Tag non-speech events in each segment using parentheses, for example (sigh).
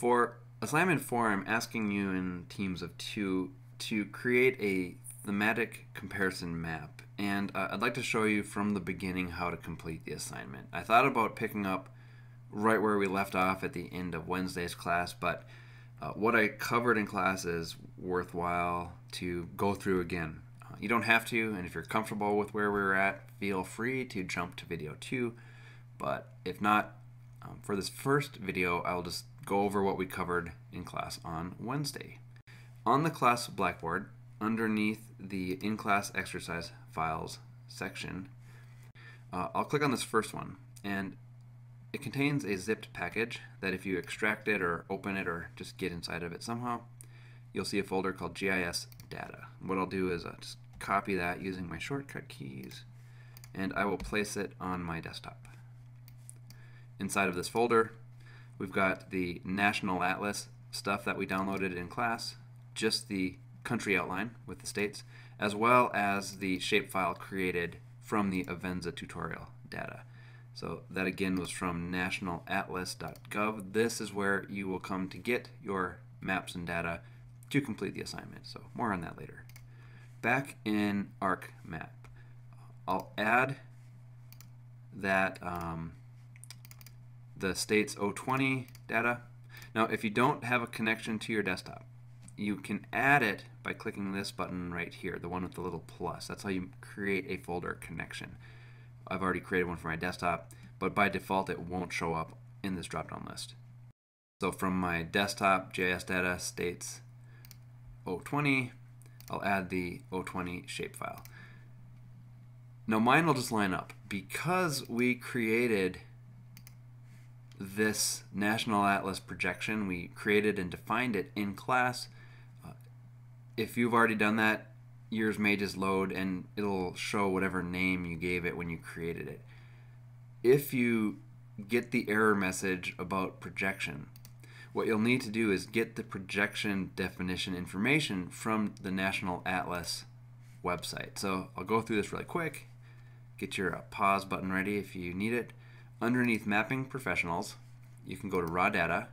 For assignment four, I'm asking you in teams of two to create a thematic comparison map. And uh, I'd like to show you from the beginning how to complete the assignment. I thought about picking up right where we left off at the end of Wednesday's class, but uh, what I covered in class is worthwhile to go through again. Uh, you don't have to, and if you're comfortable with where we are at, feel free to jump to video two. But if not, um, for this first video, I'll just go over what we covered in class on Wednesday. On the class Blackboard, underneath the in-class exercise files section, uh, I'll click on this first one, and it contains a zipped package that if you extract it or open it or just get inside of it somehow, you'll see a folder called GIS data. What I'll do is I'll just copy that using my shortcut keys, and I will place it on my desktop. Inside of this folder, we've got the National Atlas stuff that we downloaded in class, just the country outline with the states, as well as the shapefile created from the Avenza tutorial data. So that again was from nationalatlas.gov. This is where you will come to get your maps and data to complete the assignment. So more on that later. Back in ArcMap, I'll add that um, the state's 020 data. Now, if you don't have a connection to your desktop, you can add it by clicking this button right here, the one with the little plus. That's how you create a folder connection. I've already created one for my desktop, but by default it won't show up in this drop-down list. So from my desktop, GIS data states 020, I'll add the 020 shapefile. Now mine will just line up. Because we created this National Atlas projection. We created and defined it in class. Uh, if you've already done that, yours may just load and it'll show whatever name you gave it when you created it. If you get the error message about projection, what you'll need to do is get the projection definition information from the National Atlas website. So I'll go through this really quick. Get your uh, pause button ready if you need it. Underneath Mapping Professionals, you can go to Raw Data.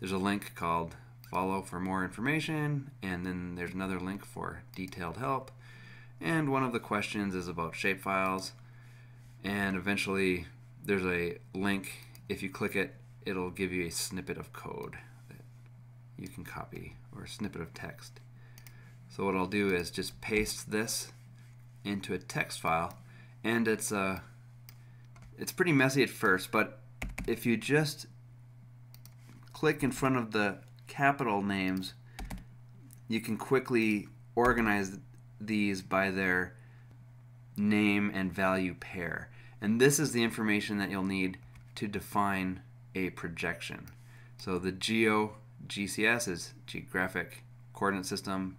There's a link called Follow for more information, and then there's another link for detailed help. And one of the questions is about shapefiles. And eventually, there's a link. If you click it, it'll give you a snippet of code that you can copy, or a snippet of text. So what I'll do is just paste this into a text file, and it's a it's pretty messy at first, but if you just click in front of the capital names, you can quickly organize these by their name and value pair. And this is the information that you'll need to define a projection. So the geo GCS is geographic coordinate system,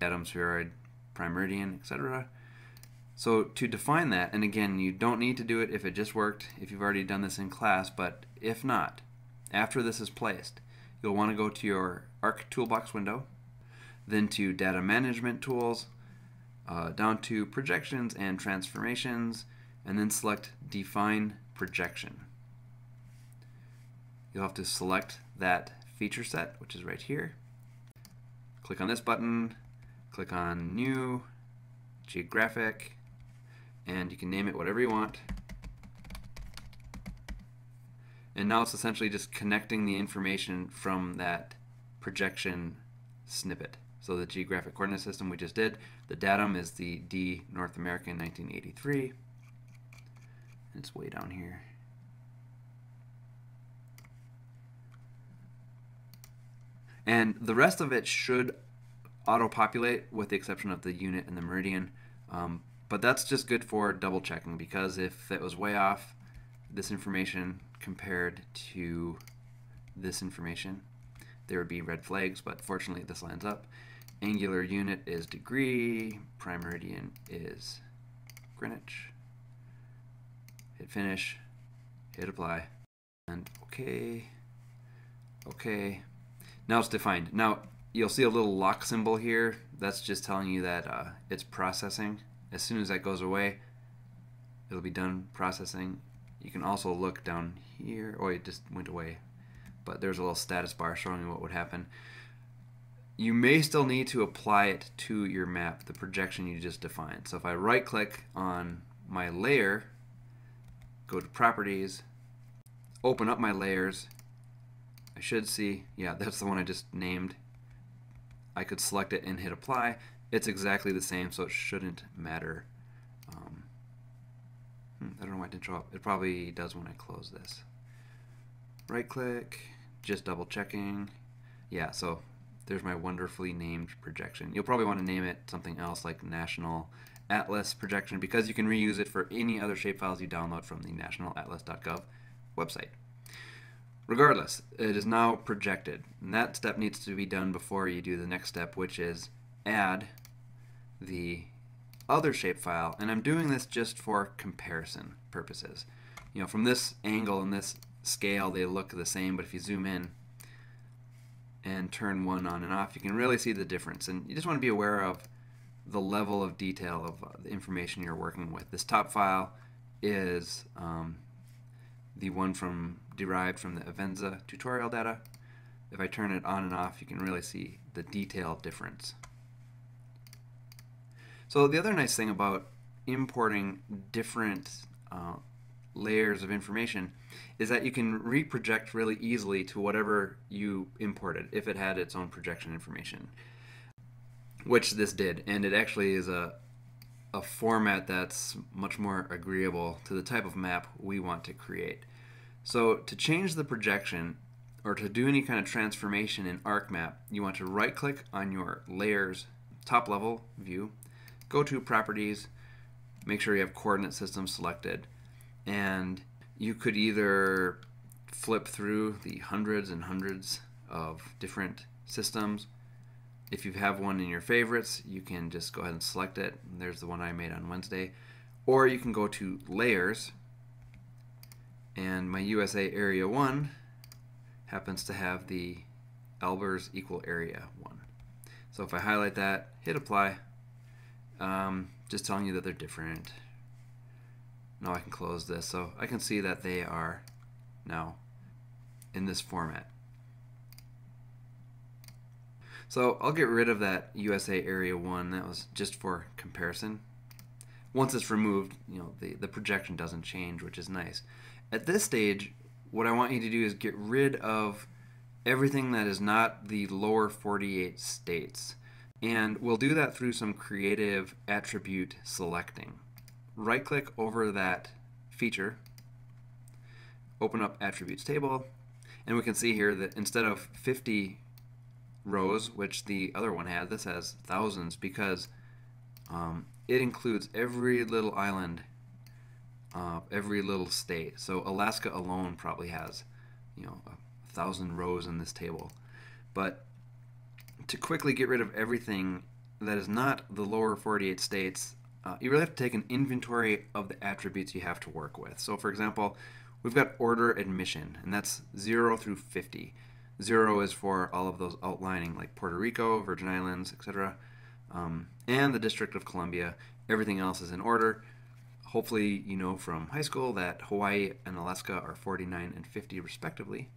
datum spheroid, prime meridian, etc. So to define that, and again, you don't need to do it if it just worked, if you've already done this in class, but if not, after this is placed, you'll want to go to your ARC Toolbox window, then to Data Management Tools, uh, down to Projections and Transformations, and then select Define Projection. You'll have to select that feature set, which is right here. Click on this button, click on New, Geographic, and you can name it whatever you want. And now it's essentially just connecting the information from that projection snippet. So the geographic coordinate system we just did, the datum is the D North American 1983. It's way down here. And the rest of it should auto-populate with the exception of the unit and the meridian. Um, but that's just good for double checking because if it was way off, this information compared to this information, there would be red flags, but fortunately this lines up. Angular unit is degree, prime meridian is Greenwich. Hit finish, hit apply, and okay, okay. Now it's defined. Now you'll see a little lock symbol here. That's just telling you that uh, it's processing as soon as that goes away, it'll be done processing. You can also look down here. Oh, it just went away. but there's a little status bar showing you what would happen. You may still need to apply it to your map, the projection you just defined. So if I right click on my layer, go to properties, open up my layers, I should see, yeah, (laughs) that's the one I just named. I could select it and hit apply. It's exactly the same, so it shouldn't matter. Um, hmm, I don't know why it didn't show up. It probably does when I close this. Right click, just double checking. Yeah, so there's my wonderfully named projection. You'll probably want to name it something else like National Atlas Projection because you can reuse it for any other shapefiles you download from the nationalatlas.gov website. Regardless, it is now projected. And that step needs to be done before you do the next step, which is add the other shapefile. And I'm doing this just for comparison purposes. You know, from this angle and this scale, they look the same, but if you zoom in and turn one on and off, you can really see the difference. And you just want to be aware of the level of detail of the information you're working with. This top file is um, the one from derived from the Avenza tutorial data. If I turn it on and off, you can really see the detail difference. So the other nice thing about importing different uh, layers of information is that you can reproject really easily to whatever you imported if it had its own projection information, which this did. And it actually is a, a format that's much more agreeable to the type of map we want to create. So to change the projection or to do any kind of transformation in ArcMap, you want to right click on your layers top level view, go to properties, make sure you have coordinate system selected, and you could either flip through the hundreds and hundreds of different systems. If you have one in your favorites, you can just go ahead and select it. There's the one I made on Wednesday. Or you can go to Layers, and my USA Area 1 happens to have the Albers equal area 1. So if I highlight that, hit apply, um, just telling you that they're different. Now I can close this. So I can see that they are now in this format. So I'll get rid of that USA Area 1. That was just for comparison. Once it's removed, you know, the, the projection doesn't change, which is nice. At this stage, what I want you to do is get rid of everything that is not the lower 48 states. And we'll do that through some creative attribute selecting right click over that feature, open up attributes table, and we can see here that instead of 50 rows, which the other one had, this has thousands because um, it includes every little island, uh, every little state. So Alaska alone probably has, you know, a thousand rows in this table. But to quickly get rid of everything that is not the lower 48 states uh, you really have to take an inventory of the attributes you have to work with. So for example, we've got order admission, and that's 0 through 50. 0 is for all of those outlining, like Puerto Rico, Virgin Islands, etc., um, and the District of Columbia. Everything else is in order. Hopefully you know from high school that Hawaii and Alaska are 49 and 50 respectively.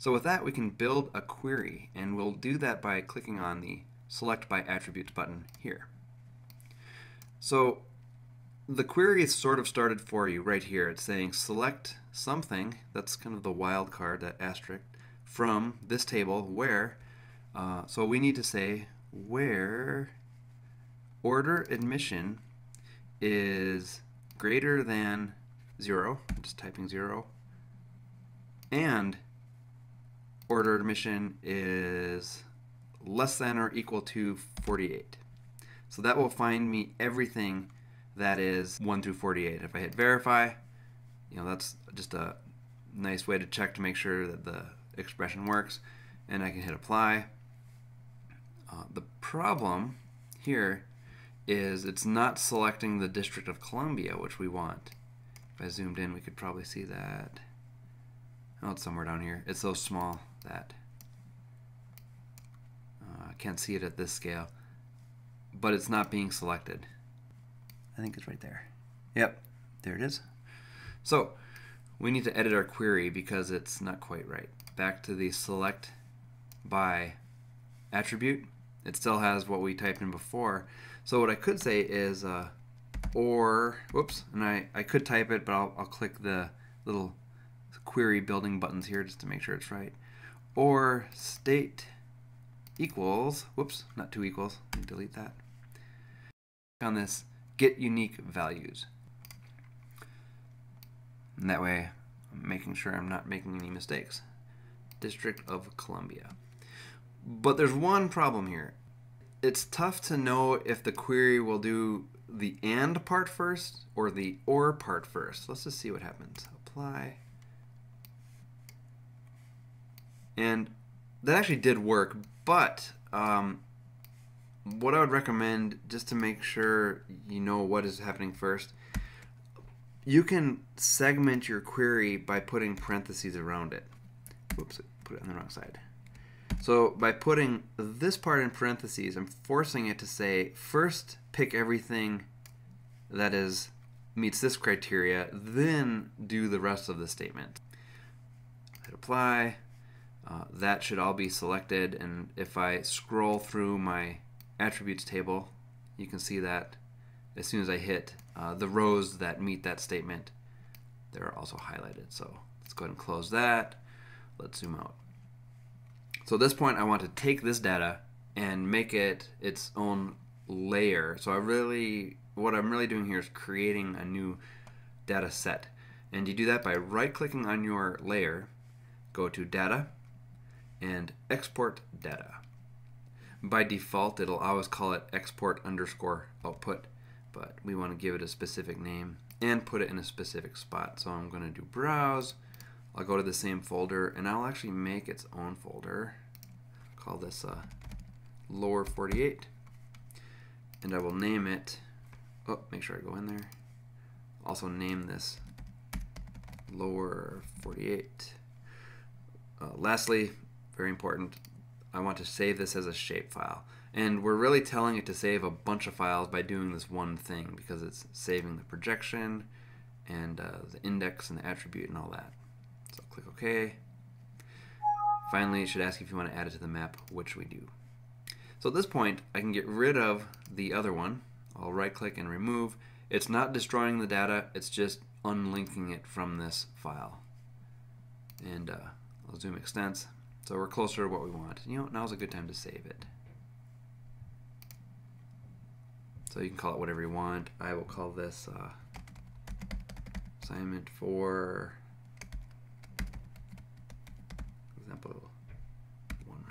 So with that, we can build a query, and we'll do that by clicking on the Select by Attributes button here. So the query is sort of started for you right here. It's saying select something, that's kind of the wild card, that asterisk, from this table where, uh, so we need to say where order admission is greater than 0, I'm just typing 0, and order admission is less than or equal to 48. So that will find me everything that is 1 through 48. If I hit verify, you know, that's just a nice way to check to make sure that the expression works. And I can hit apply. Uh, the problem here is it's not selecting the District of Columbia, which we want. If I zoomed in, we could probably see that. Oh, it's somewhere down here. It's so small that uh, I can't see it at this scale but it's not being selected. I think it's right there. Yep, there it is. So we need to edit our query because it's not quite right. back to the select by attribute, it still has what we typed in before. So what I could say is uh, or, whoops, and I, I could type it, but I'll, I'll click the little query building buttons here just to make sure it's right. Or state equals, whoops, not two equals, delete that. On this, get unique values. And that way, I'm making sure I'm not making any mistakes. District of Columbia. But there's one problem here. It's tough to know if the query will do the and part first or the or part first. Let's just see what happens. Apply. And that actually did work, but um, what I would recommend, just to make sure you know what is happening first, you can segment your query by putting parentheses around it. Oops, put it on the wrong side. So by putting this part in parentheses, I'm forcing it to say, first pick everything that is meets this criteria, then do the rest of the statement. Hit apply. Uh, that should all be selected, and if I scroll through my attributes table, you can see that as soon as I hit uh, the rows that meet that statement, they're also highlighted. So let's go ahead and close that. Let's zoom out. So at this point, I want to take this data and make it its own layer. So I really, what I'm really doing here is creating a new data set. And you do that by right-clicking on your layer, go to Data, and Export Data. By default, it'll always call it export underscore output, but we want to give it a specific name and put it in a specific spot. So I'm going to do Browse, I'll go to the same folder and I'll actually make its own folder. Call this uh, lower 48 and I will name it, oh, make sure I go in there. Also name this lower 48. Uh, lastly, very important, I want to save this as a shapefile. And we're really telling it to save a bunch of files by doing this one thing because it's saving the projection and uh, the index and the attribute and all that. So click OK. Finally, it should ask if you want to add it to the map, which we do. So at this point, I can get rid of the other one. I'll right click and remove. It's not destroying the data, it's just unlinking it from this file. And uh, I'll zoom extents. So we're closer to what we want. You know, now's a good time to save it. So you can call it whatever you want. I will call this uh, assignment four example one.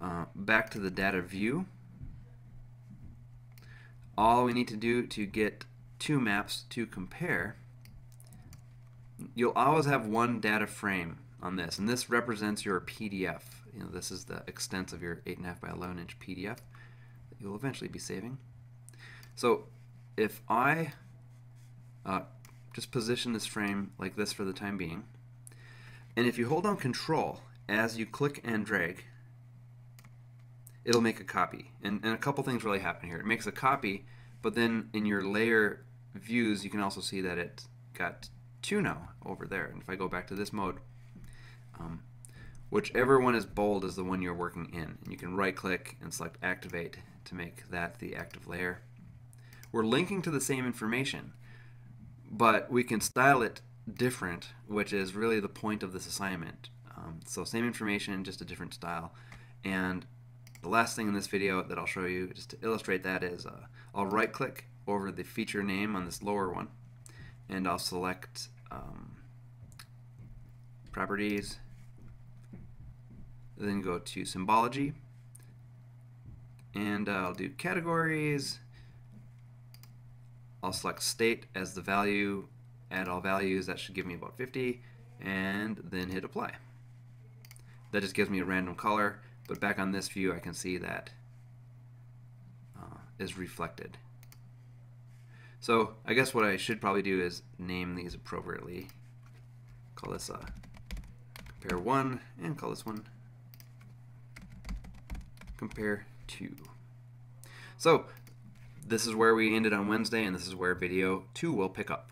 Uh, back to the data view. All we need to do to get two maps to compare, you'll always have one data frame on this, and this represents your PDF. You know, this is the extent of your 8.5 by 11 inch PDF that you'll eventually be saving. So if I uh, just position this frame like this for the time being, and if you hold down Control as you click and drag, it'll make a copy. And, and a couple things really happen here. It makes a copy, but then in your layer views, you can also see that it got two now over there. And if I go back to this mode, um, whichever one is bold is the one you're working in. And you can right click and select activate to make that the active layer. We're linking to the same information, but we can style it different, which is really the point of this assignment. Um, so same information, just a different style. And the last thing in this video that I'll show you, just to illustrate that, is uh, I'll right click over the feature name on this lower one, and I'll select um, properties, then go to symbology, and I'll do categories, I'll select state as the value, add all values, that should give me about 50, and then hit apply. That just gives me a random color, but back on this view I can see that uh, is reflected. So I guess what I should probably do is name these appropriately. Call this uh, compare 1 and call this one compare 2. So this is where we ended on Wednesday and this is where video 2 will pick up.